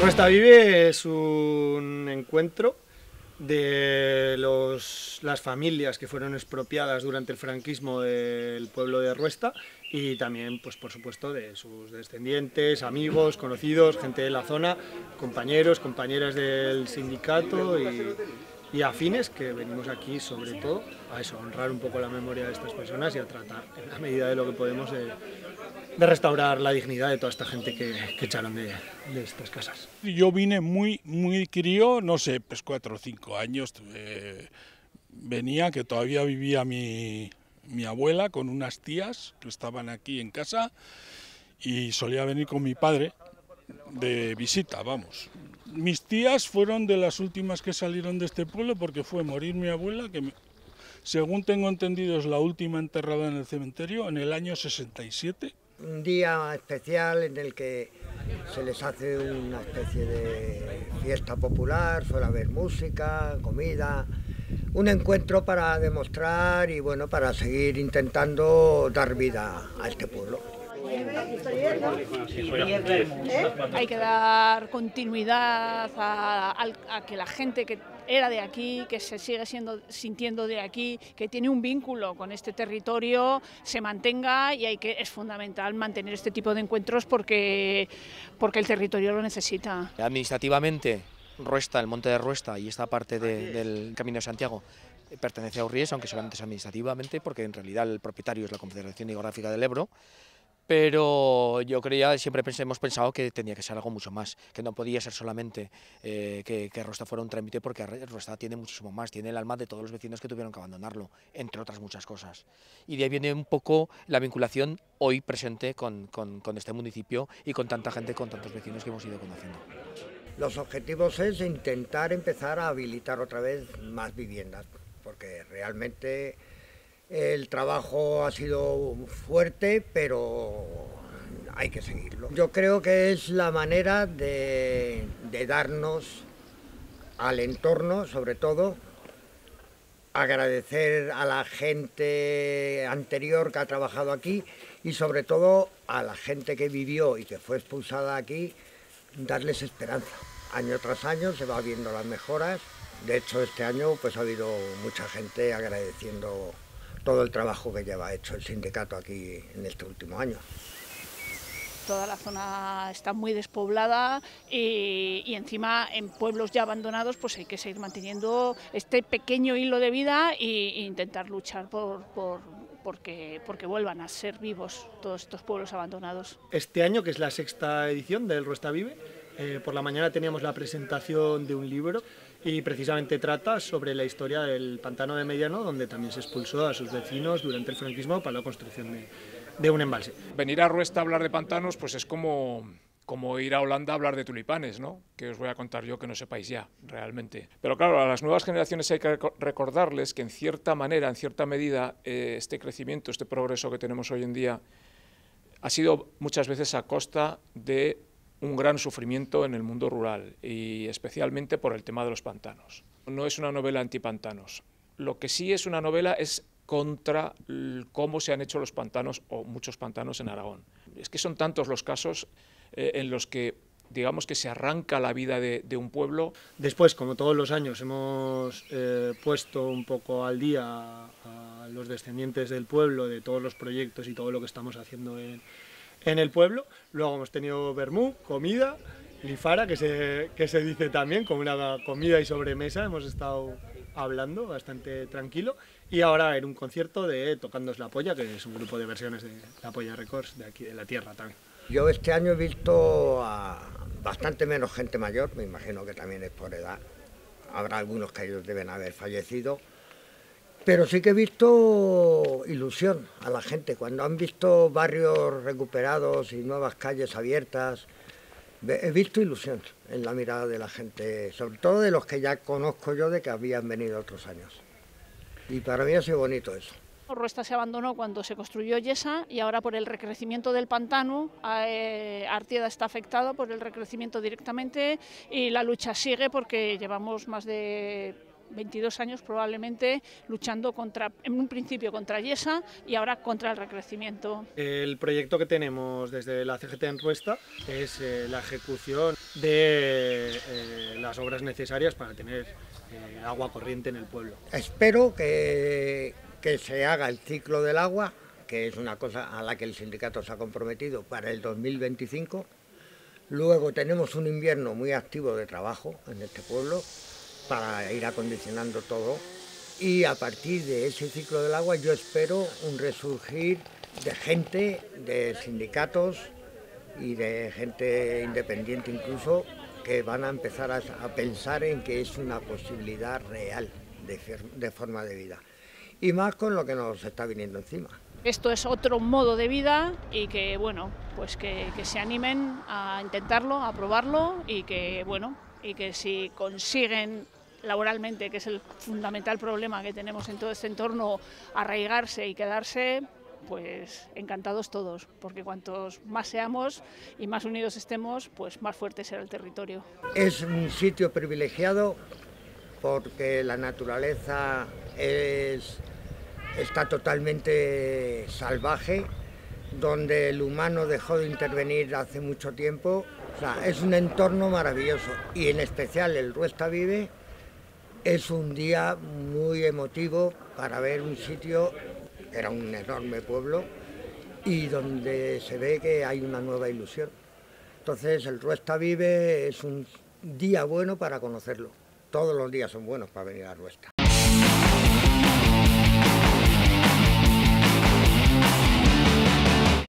Ruesta Vive es un encuentro de las familias que fueron expropiadas durante el franquismo del pueblo de Ruesta y también, pues por supuesto, de sus descendientes, amigos, conocidos, gente de la zona, compañeros, compañeras del sindicato y, afines que venimos aquí sobre todo a eso, honrar un poco la memoria de estas personas y a tratar en la medida de lo que podemos de, de restaurar la dignidad de toda esta gente que, que echaron de, de, estas casas. Yo vine muy, muy crío, no sé, pues cuatro o cinco años, venía, que todavía vivía mi, mi abuela con unas tías que estaban aquí en casa y solía venir con mi padre de visita, vamos. Mis tías fueron de las últimas que salieron de este pueblo porque fue morir mi abuela, que según tengo entendido es la última enterrada en el cementerio en el año 67. Un día especial en el que se les hace una especie de fiesta popular, suele haber música, comida, un encuentro para demostrar y bueno, para seguir intentando dar vida a este pueblo. Hay que dar continuidad a, a, que la gente que era de aquí, que se sigue siendo, sintiendo de aquí, que tiene un vínculo con este territorio, se mantenga y hay que, es fundamental mantener este tipo de encuentros porque, porque el territorio lo necesita. Administrativamente, Ruesta, el monte de Ruesta y esta parte de, del Camino de Santiago pertenece a Urries, aunque solamente es administrativamente, porque en realidad el propietario es la Confederación Hidrográfica del Ebro, pero yo creía, siempre hemos pensado que tenía que ser algo mucho más, que no podía ser solamente eh, que, que Ruesta fuera un trámite, porque Ruesta tiene muchísimo más, tiene el alma de todos los vecinos que tuvieron que abandonarlo, entre otras muchas cosas. Y de ahí viene un poco la vinculación hoy presente con, con, con este municipio y con tanta gente, con tantos vecinos que hemos ido conociendo. Los objetivos es intentar empezar a habilitar otra vez más viviendas, porque realmente el trabajo ha sido fuerte, pero hay que seguirlo. Yo creo que es la manera de, darnos al entorno, sobre todo, agradecer a la gente anterior que ha trabajado aquí y sobre todo a la gente que vivió y que fue expulsada aquí, darles esperanza. Año tras año se va viendo las mejoras. De hecho, este año pues ha habido mucha gente agradeciendo todo el trabajo que lleva hecho el sindicato aquí en este último año. Toda la zona está muy despoblada y, y, encima en pueblos ya abandonados pues hay que seguir manteniendo este pequeño hilo de vida e, e intentar luchar por, por, porque, porque vuelvan a ser vivos todos estos pueblos abandonados. Este año, que es la sexta edición del Ruesta Vive, eh, por la mañana teníamos la presentación de un libro y precisamente trata sobre la historia del pantano de Mediano, donde también se expulsó a sus vecinos durante el franquismo para la construcción de, un embalse. Venir a Ruesta a hablar de pantanos pues es como, como ir a Holanda a hablar de tulipanes, ¿no? que os voy a contar yo que no sepáis ya, realmente. Pero claro, a las nuevas generaciones hay que recordarles que en cierta manera, en cierta medida, eh, este crecimiento, este progreso que tenemos hoy en día, ha sido muchas veces a costa de un gran sufrimiento en el mundo rural y especialmente por el tema de los pantanos. No es una novela antipantanos. Lo que sí es una novela es contra cómo se han hecho los pantanos o muchos pantanos en Aragón. Es que son tantos los casos eh, en los que digamos que se arranca la vida de, un pueblo. Después, como todos los años, hemos eh, puesto un poco al día a, a los descendientes del pueblo de todos los proyectos y todo lo que estamos haciendo en, en el pueblo. Luego hemos tenido vermú, comida, lifara, que se, que se dice también, como una comida y sobremesa. Hemos estado hablando bastante tranquilo. Y ahora en un concierto de Tocándos la Polla, que es un grupo de versiones de La Polla Records de aquí de la tierra también. Yo este año he visto a bastante menos gente mayor, me imagino que también es por edad. Habrá algunos que ellos deben haber fallecido pero sí que he visto ilusión a la gente. Cuando han visto barrios recuperados y nuevas calles abiertas, he visto ilusión en la mirada de la gente, sobre todo de los que ya conozco yo de que habían venido otros años. Y para mí ha sido bonito eso. Ruesta se abandonó cuando se construyó Yesa y ahora por el recrecimiento del pantano, eh, Artieda está afectado por el recrecimiento directamente y la lucha sigue porque llevamos más de 22 años probablemente luchando contra, en un principio contra Yesa y ahora contra el recrecimiento. El proyecto que tenemos desde la CGT en Ruesta es eh, la ejecución de eh, las obras necesarias para tener eh, agua corriente en el pueblo. Espero que, que se haga el ciclo del agua, que es una cosa a la que el sindicato se ha comprometido para el 2025. Luego tenemos un invierno muy activo de trabajo en este pueblo para ir acondicionando todo y a partir de ese ciclo del agua yo espero un resurgir de gente, de sindicatos y de gente independiente incluso que van a empezar a, pensar en que es una posibilidad real de, forma de vida. Y más con lo que nos está viniendo encima. Esto es otro modo de vida y que, bueno, pues que, que se animen a intentarlo, a probarlo y que, bueno, y que si consiguen laboralmente, que es el fundamental problema que tenemos en todo este entorno, arraigarse y quedarse, pues encantados todos, porque cuantos más seamos y más unidos estemos, pues más fuerte será el territorio. Es un sitio privilegiado porque la naturaleza es, está totalmente salvaje, donde el humano dejó de intervenir hace mucho tiempo. es un entorno maravilloso y en especial el Ruesta Vive es un día muy emotivo para ver un sitio, era un enorme pueblo, y donde se ve que hay una nueva ilusión. Entonces el Ruesta Vive es un día bueno para conocerlo. Todos los días son buenos para venir a Ruesta.